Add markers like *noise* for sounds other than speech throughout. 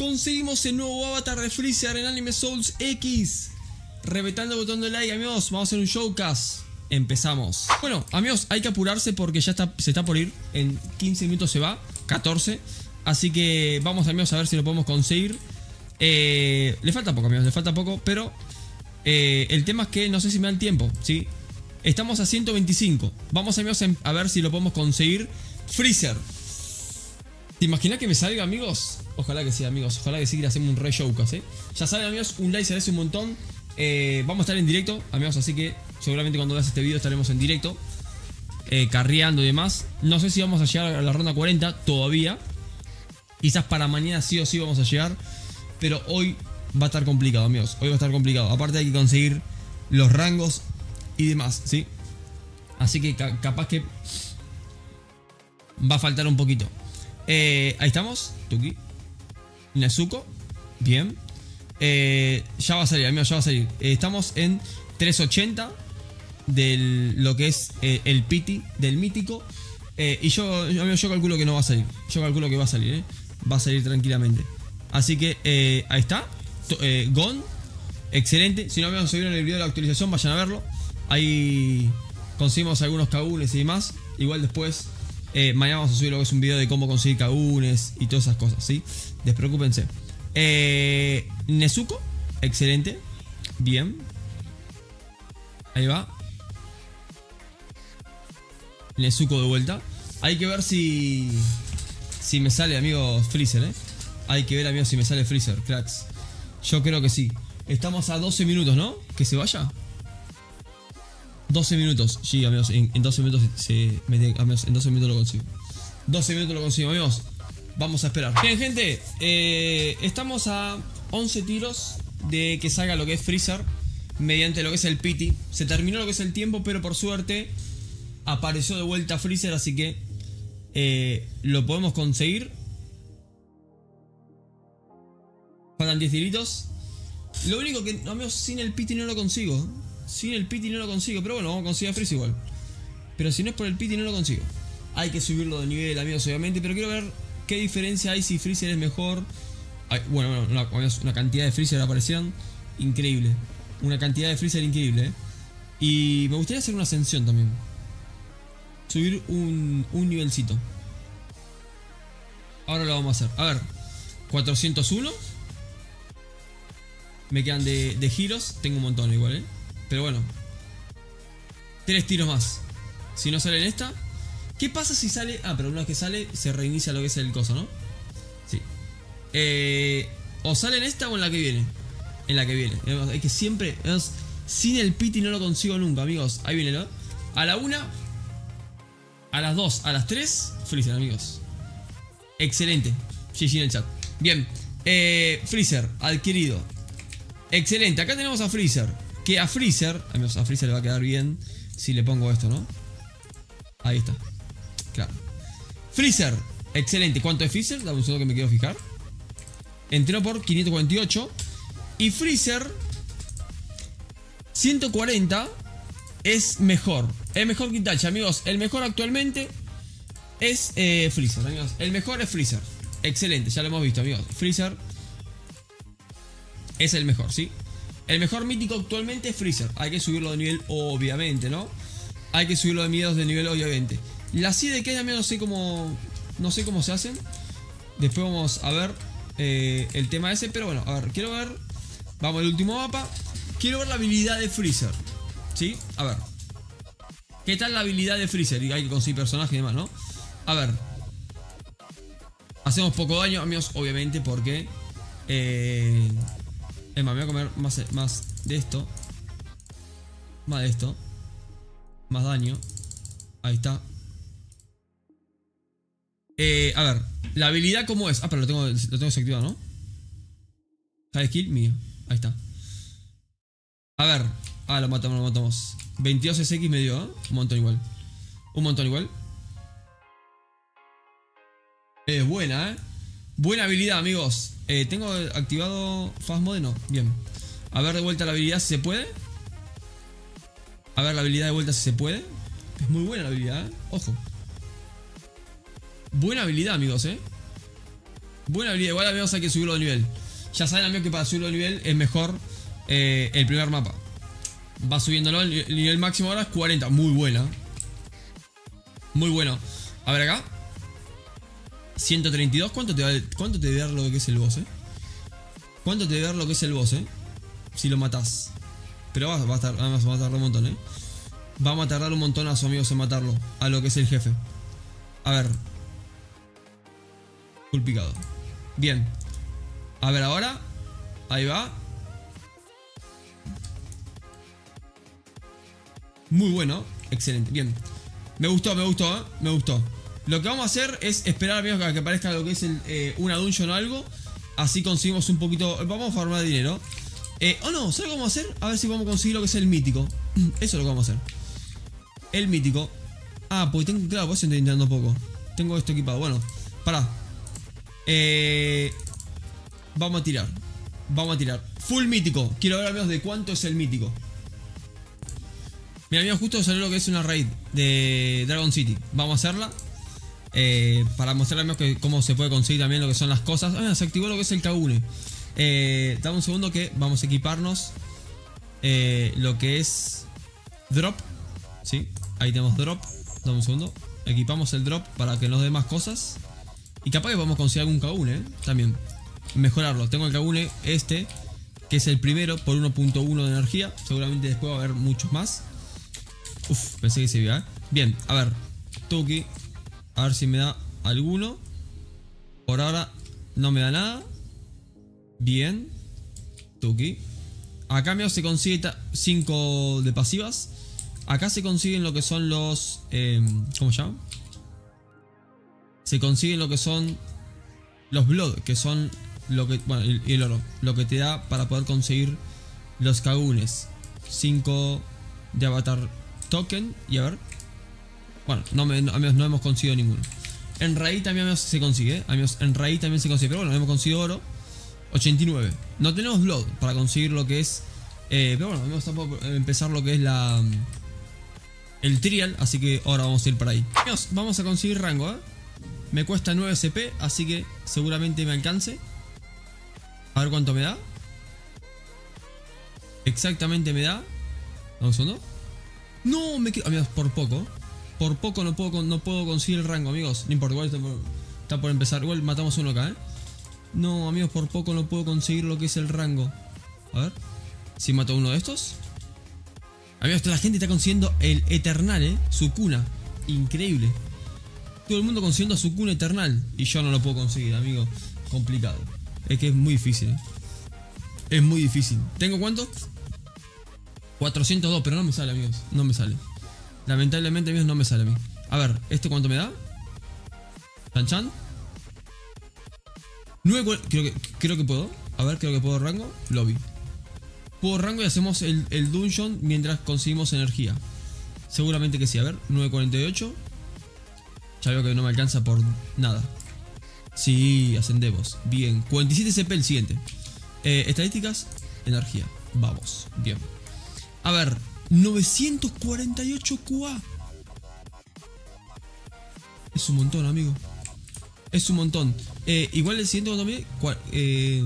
conseguimos el nuevo avatar de Freezer en Anime Souls X. Reventando el botón de like, amigos. Vamos a hacer un showcast. Empezamos. Bueno, amigos, hay que apurarse porque ya está, se está por ir. En 15 minutos se va. 14. Así que vamos, amigos, a ver si lo podemos conseguir. Eh, le falta poco, amigos. Le falta poco. Pero eh, el tema es que no sé si me da el tiempo. ¿sí? Estamos a 125. Vamos, amigos, a ver si lo podemos conseguir. Freezer. ¿Te imaginas que me salga, amigos? Ojalá que sí, amigos. Ojalá que sí que hacemos un re showcast, ¿eh? Ya saben, amigos, un like se hace un montón. Eh, vamos a estar en directo, amigos, así que seguramente cuando veas este video estaremos en directo. Eh, carreando y demás. No sé si vamos a llegar a la ronda 40 todavía. Quizás para mañana sí o sí vamos a llegar. Pero hoy va a estar complicado, amigos. Hoy va a estar complicado. Aparte hay que conseguir los rangos y demás, ¿sí? Así que capaz que va a faltar un poquito. Eh, ahí estamos. Tuki. Nezuko. Bien. Eh, ya va a salir, amigo, ya va a salir. Eh, estamos en 380 de lo que es el piti del mítico. y yo, amigo, yo calculo que no va a salir. Yo calculo que va a salir, Va a salir tranquilamente. Así que ahí está. Gon. Excelente. Si no me subido en el video de la actualización, vayan a verlo. Ahí conseguimos algunos kagunes y demás. Igual después eh, mañana vamos a subir lo que es un video de cómo conseguir kagunes y todas esas cosas, ¿sí? Despreocúpense. Eh, Nezuko, excelente. Bien. Ahí va. Nezuko de vuelta. Hay que ver si. Si me sale, amigo Freezer, ¿eh? Hay que ver, amigo, si me sale Freezer, cracks. Yo creo que sí. Estamos a 12 minutos, ¿no? Que se vaya. 12 minutos. Sí, amigos, en, 12 minutos se amigos, en 12 minutos lo consigo. 12 minutos lo consigo, amigos. Vamos a esperar. Bien, gente, eh, estamos a 11 tiros de que salga lo que es Freezer mediante lo que es el pity. Se terminó lo que es el tiempo, pero por suerte apareció de vuelta Freezer, así que eh, lo podemos conseguir. Faltan 10 tiritos. Lo único que, amigos, sin el pity no lo consigo. Sin el pity no lo consigo, pero bueno, vamos a conseguir a Freeze igual. Pero si no es por el pity no lo consigo. Hay que subirlo de nivel, amigos, obviamente. Pero quiero ver qué diferencia hay si Freezer es mejor. bueno, bueno una, cantidad de Freezer aparecieron. Increíble. Una cantidad de Freezer increíble, ¿eh? Y me gustaría hacer una ascensión también. Subir un, un nivelcito. Ahora lo vamos a hacer. A ver. 401. Me quedan de, de giros. Tengo un montón igual, ¿eh? Pero bueno. Tres tiros más. Si no sale en esta. ¿Qué pasa si sale? Ah, pero una vez que sale, se reinicia lo que es el coso, ¿no? Sí. Eh, o sale en esta o en la que viene. En la que viene. Es que siempre. Sin el piti no lo consigo nunca, amigos. Ahí viene, ¿no? A la una. A las dos. A las tres. Freezer, amigos. Excelente. GG en el chat. Bien. Eh, Freezer, adquirido. Excelente. Acá tenemos a Freezer. Que a Freezer, a Freezer le va a quedar bien si le pongo esto, ¿no? Ahí está. Claro. Freezer, excelente. ¿Cuánto es Freezer? Dame un segundo que me quiero fijar. Entró por 548. Y Freezer, 140 es mejor. Es mejor que amigos. El mejor actualmente es eh, Freezer, amigos. El mejor es Freezer. Excelente, ya lo hemos visto, amigos. Freezer es el mejor, ¿sí? El mejor mítico actualmente es Freezer. Hay que subirlo de nivel, obviamente, ¿no? Hay que subirlo de miedos de nivel, obviamente. La C de que no sé cómo. No sé cómo se hacen. Después vamos a ver eh, el tema ese. Pero bueno, a ver, quiero ver. Vamos al último mapa. Quiero ver la habilidad de Freezer. ¿Sí? A ver. ¿Qué tal la habilidad de Freezer? Y hay que conseguir personaje y demás, ¿no? A ver. Hacemos poco daño, amigos, obviamente, porque. Eh, es más, me voy a comer más, más de esto. Más de esto. Más daño. Ahí está. Eh, a ver, la habilidad cómo es. Ah, pero lo tengo, lo tengo desactivado, ¿no? High skill mío. Ahí está. A ver. Ah, lo matamos, lo matamos. 22 SX me dio, ¿eh? Un montón igual. Un montón igual. Es buena, ¿eh? Buena habilidad, amigos. Eh, tengo activado Fast Mode, no. Bien. A ver de vuelta la habilidad si se puede. A ver la habilidad de vuelta si se puede. Es muy buena la habilidad, ¿eh? Ojo. Buena habilidad, amigos, ¿eh? Buena habilidad, igual amigos hay que subirlo de nivel. Ya saben amigos que para subirlo de nivel es mejor eh, el primer mapa. Va subiéndolo, el nivel máximo ahora es 40. Muy buena. Muy bueno. A ver acá. 132. ¿Cuánto te, cuánto te debe dar lo que es el boss, eh? ¿Cuánto te debe dar lo que es el boss, eh? Si lo matás. Pero va, va a tardar, a tardar un montón, eh. Vamos a tardar un montonazo, amigos, en matarlo. A lo que es el jefe. A ver. Full picado. Bien. A ver ahora. Ahí va. Muy bueno. Excelente. Bien. Me gustó, me gustó, ¿eh? Me gustó. Lo que vamos a hacer es esperar, amigos, a que aparezca lo que es el, eh, o algo. Así conseguimos un poquito... Vamos a formar dinero. Eh, oh no, ¿sabes lo que vamos a hacer? A ver si vamos a conseguir lo que es el mítico. *clears throat* Eso es lo que vamos a hacer. El mítico. Ah, pues tengo... Claro, pues estoy intentando poco. Tengo esto equipado. Bueno, para. Eh, vamos a tirar. Vamos a tirar. Full mítico. Quiero ver, amigos, de cuánto es el mítico. Mira, amigos, justo salió lo que es una raid de Dragon City. Vamos a hacerla. Eh, para mostrarles cómo se puede conseguir también lo que son las cosas. Ah, se activó lo que es el Kagune. Eh, dame un segundo que vamos a equiparnos eh, lo que es drop. Sí, ahí tenemos drop. Dame un segundo. Equipamos el drop para que nos dé más cosas. Y capaz que podemos conseguir algún Kagune ¿eh? también. Mejorarlo. Tengo el Kagune este, que es el primero por 1.1 de energía. Seguramente después va a haber muchos más. Uf, pensé que se iba. ¿eh? Bien, a ver. Tuki. A ver si me da alguno. Por ahora no me da nada. Bien. Tuki. Acá cambio se consigue 5 de pasivas. Acá se consiguen lo que son los... Eh, ¿Cómo se llama? Se consiguen lo que son los blood, que son lo que... Bueno, y el oro. Lo que te da para poder conseguir los kagunes. 5 de avatar token. Y a ver. Bueno, no, me, no hemos conseguido ninguno. En raíz también se consigue, ¿eh? amigos. En raíz también se consigue. Pero bueno, hemos conseguido oro. 89. No tenemos blood para conseguir lo que es. Eh, pero bueno, vamos a empezar lo que es la. El trial, así que ahora vamos a ir para ahí. Amigos, vamos a conseguir rango, ¿eh? Me cuesta 9 CP, así que seguramente me alcance. A ver cuánto me da. Exactamente me da. ¿Vamos a no? No, me quedo. Amigos, por poco. Por poco no puedo, no puedo conseguir el rango, amigos. No importa, igual está por, empezar. Igual matamos uno acá, ¿eh? No, amigos, por poco no puedo conseguir lo que es el rango. A ver. Si mato uno de estos. Amigos, la gente está consiguiendo el Eternal, ¿eh? Su cuna. Increíble. Todo el mundo consiguiendo su cuna Eternal. Y yo no lo puedo conseguir, amigo. Complicado. Es que es muy difícil, ¿eh? Es muy difícil. ¿Tengo cuánto? 402, pero no me sale, amigos. No me sale. Lamentablemente, amigos, no me sale a mí. A ver, ¿este cuánto me da? ¿Chan chan? 9, creo que, creo que puedo. A ver, creo que puedo rango. Lobby. Puedo rango y hacemos el, el dungeon mientras conseguimos energía. Seguramente que sí. A ver, 9.48. Ya veo que no me alcanza por nada. Sí, ascendemos. Bien. 47 CP el siguiente. Eh, estadísticas, energía. Vamos. Bien. A ver, 948 QA. Es un montón, amigo. Es un montón. Eh, igual el siguiente me... Eh,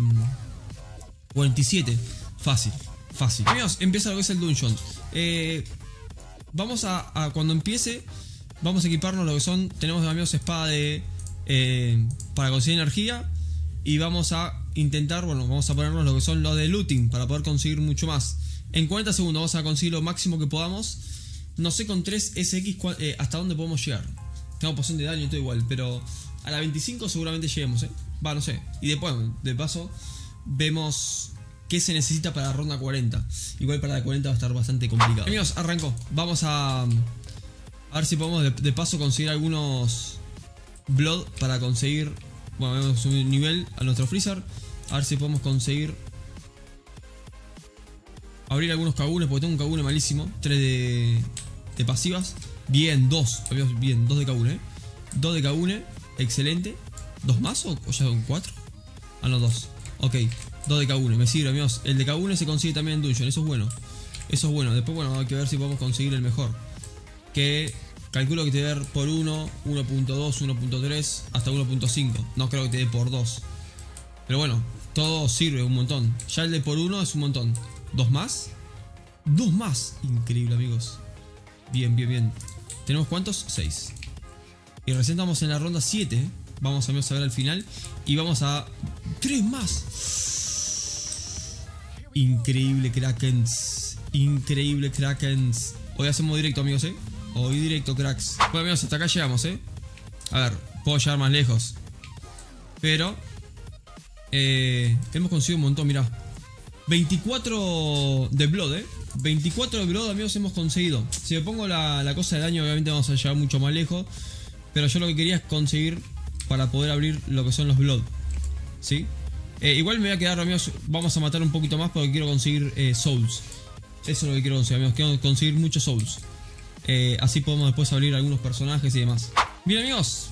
47. Fácil. Fácil. Amigos, empieza lo que es el dungeon. Eh, vamos a, Cuando empiece... Vamos a equiparnos lo que son... Tenemos amigos espada de... Eh, para conseguir energía. Y vamos a intentar... Bueno, vamos a ponernos lo que son los de looting. Para poder conseguir mucho más. En 40 segundos vamos a conseguir lo máximo que podamos. No sé con 3 SX eh, hasta dónde podemos llegar. Tengo poción de daño y todo igual, pero a la 25 seguramente lleguemos, ¿eh? Va, no sé. Y después, de paso, vemos qué se necesita para la ronda 40. Igual para la 40 va a estar bastante complicado. Amigos, arrancó. Vamos a, a ver si podemos de, paso conseguir algunos Blood para conseguir... Bueno, a subir nivel a nuestro Freezer. A ver si podemos conseguir abrir algunos kagunes, porque tengo un kagune malísimo. 3 de, de pasivas. Bien, 2. Bien, 2 de kagune. ¿eh? 2 de kagune, excelente. ¿Dos más o, ya son 4? Ah, no, 2. Ok, 2 de kagune, me sirve, amigos. El de kagune se consigue también en Dungeon, eso es bueno. Eso es bueno. Después, bueno, hay que ver si podemos conseguir el mejor. Que calculo que te dé por 1, 1.2, 1.3, hasta 1.5. No creo que te dé por 2. Pero bueno, todo sirve un montón. Ya el de por uno es un montón. ¿Dos más? Dos más. Increíble, amigos. Bien, bien, bien. ¿Tenemos cuántos? Seis. Y recién estamos en la ronda 7. Vamos amigos a ver al final. Y vamos a... ¡Tres más! Increíble Krakens. Increíble Krakens. Hoy hacemos directo amigos, ¿eh? Hoy directo cracks. Bueno amigos, hasta acá llegamos, ¿eh? A ver, puedo llegar más lejos. Pero... Eh, hemos conseguido un montón, mirá. 24 de Blood, ¿eh? 24 de Blood, amigos, hemos conseguido. Si me pongo la, cosa de daño, obviamente vamos a llegar mucho más lejos. Pero yo lo que quería es conseguir para poder abrir lo que son los Blood. ¿Sí? Eh, igual me voy a quedar, amigos, vamos a matar un poquito más porque quiero conseguir eh, Souls. Eso es lo que quiero conseguir, amigos. Quiero conseguir muchos Souls. Eh, así podemos después abrir algunos personajes y demás. Bien, amigos.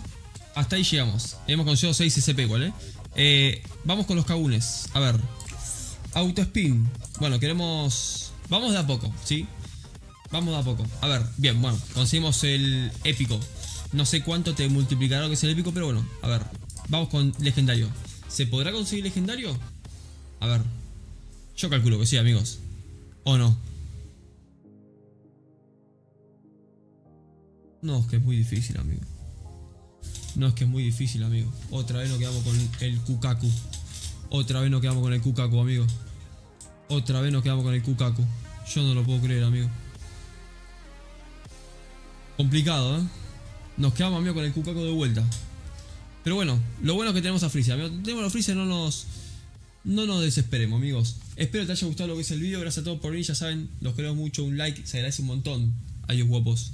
Hasta ahí llegamos. Hemos conseguido 6 SC, ¿cuál, eh? Vamos con los cagunes. A ver. Auto spin. Bueno, queremos... Vamos de a poco, ¿sí? Vamos de a poco. A ver, bien, bueno. Conseguimos el épico. No sé cuánto te multiplicará lo que es el épico, pero bueno. A ver. Vamos con legendario. ¿Se podrá conseguir legendario? A ver. Yo calculo que sí, amigos. ¿O no? No, es que es muy difícil, amigo. No, es que es muy difícil, amigo. Otra vez nos quedamos con el Kukaku. Otra vez nos quedamos con el Kukaku, amigo. Otra vez nos quedamos con el Kukaku. Yo no lo puedo creer, amigo. Complicado, ¿eh? Nos quedamos, amigo, con el Kukaku de vuelta. Pero bueno, lo bueno es que tenemos a Freezer, amigo. Tenemos a Freezer, no nos... No nos desesperemos, amigos. Espero te haya gustado lo que es el video. Gracias a todos por venir. Ya saben, los queremos mucho. Un like se agradece un montón. Adiós, guapos.